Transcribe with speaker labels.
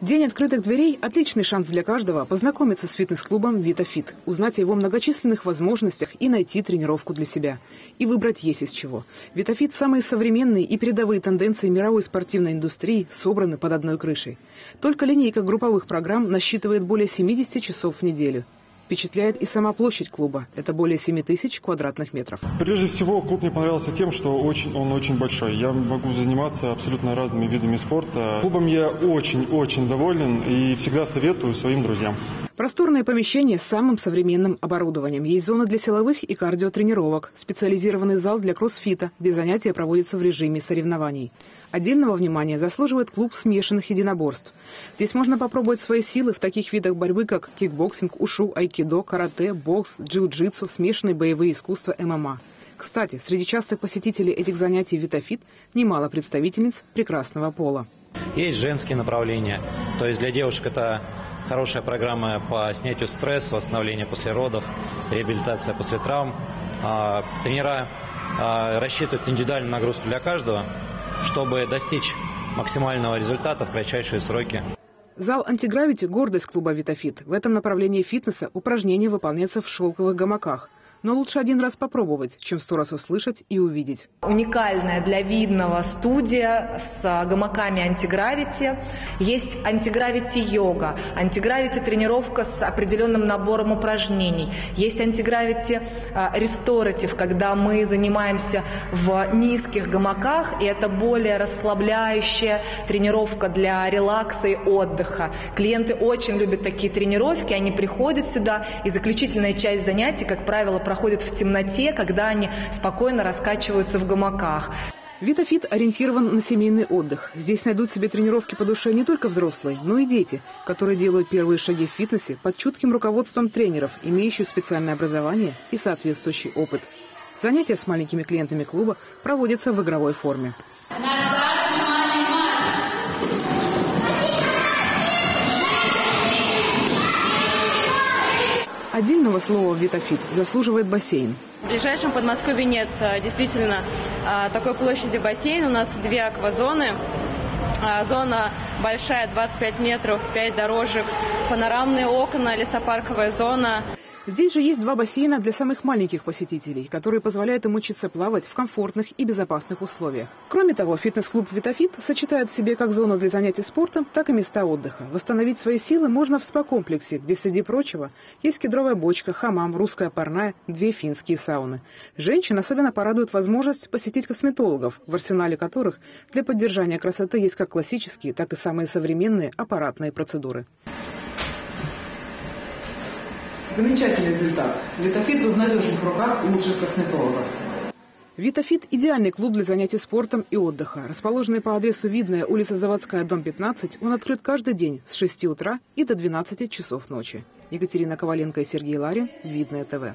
Speaker 1: День открытых дверей – отличный шанс для каждого познакомиться с фитнес-клубом «Витафит», узнать о его многочисленных возможностях и найти тренировку для себя. И выбрать есть из чего. «Витафит» – самые современные и передовые тенденции мировой спортивной индустрии собраны под одной крышей. Только линейка групповых программ насчитывает более 70 часов в неделю. Впечатляет и сама площадь клуба. Это более 7 тысяч квадратных метров.
Speaker 2: Прежде всего, клуб мне понравился тем, что очень, он очень большой. Я могу заниматься абсолютно разными видами спорта. Клубом я очень-очень доволен и всегда советую своим друзьям.
Speaker 1: Просторное помещение с самым современным оборудованием. Есть зона для силовых и кардиотренировок, специализированный зал для кроссфита, где занятия проводятся в режиме соревнований. Отдельного внимания заслуживает клуб смешанных единоборств. Здесь можно попробовать свои силы в таких видах борьбы, как кикбоксинг, ушу, айкидо, карате, бокс, джиу-джитсу, смешанные боевые искусства ММА. Кстати, среди частых посетителей этих занятий Вита Фит немало представительниц прекрасного пола.
Speaker 3: Есть женские направления, то есть для девушек это хорошая программа по снятию стресса, восстановлению после родов, реабилитация после травм. А, тренера а, рассчитывают индивидуальную нагрузку для каждого, чтобы достичь максимального результата в кратчайшие сроки.
Speaker 1: Зал «Антигравити» – гордость клуба «Витафит». В этом направлении фитнеса упражнения выполняются в шелковых гамаках – но лучше один раз попробовать, чем сто раз услышать и увидеть.
Speaker 4: Уникальная для видного студия с гамаками антигравити. Есть антигравити-йога, антигравити-тренировка с определенным набором упражнений. Есть антигравити-ресторатив, когда мы занимаемся в низких гамаках, и это более расслабляющая тренировка для релакса и отдыха. Клиенты очень любят такие тренировки, они приходят сюда, и заключительная часть занятий, как правило, проходят в темноте, когда они спокойно раскачиваются в гамаках.
Speaker 1: Витафит ориентирован на семейный отдых. Здесь найдут себе тренировки по душе не только взрослые, но и дети, которые делают первые шаги в фитнесе под чутким руководством тренеров, имеющих специальное образование и соответствующий опыт. Занятия с маленькими клиентами клуба проводятся в игровой форме. Отдельного слова «Витафит» заслуживает бассейн.
Speaker 5: В ближайшем Подмосковье нет а, действительно а, такой площади бассейна. У нас две аквазоны. А, зона большая, 25 метров, 5 дорожек, панорамные окна, лесопарковая зона.
Speaker 1: Здесь же есть два бассейна для самых маленьких посетителей, которые позволяют им учиться плавать в комфортных и безопасных условиях. Кроме того, фитнес-клуб «Витафит» сочетает в себе как зону для занятий спортом, так и места отдыха. Восстановить свои силы можно в спа-комплексе, где, среди прочего, есть кедровая бочка, хамам, русская парная, две финские сауны. Женщин особенно порадует возможность посетить косметологов, в арсенале которых для поддержания красоты есть как классические, так и самые современные аппаратные процедуры. Замечательный результат. Витафит в надежных руках лучших косметологов. Витафит – идеальный клуб для занятий спортом и отдыха. Расположенный по адресу Видная, улица Заводская, дом 15, он открыт каждый день с 6 утра и до 12 часов ночи. Екатерина Коваленко и Сергей Ларин. Видное ТВ.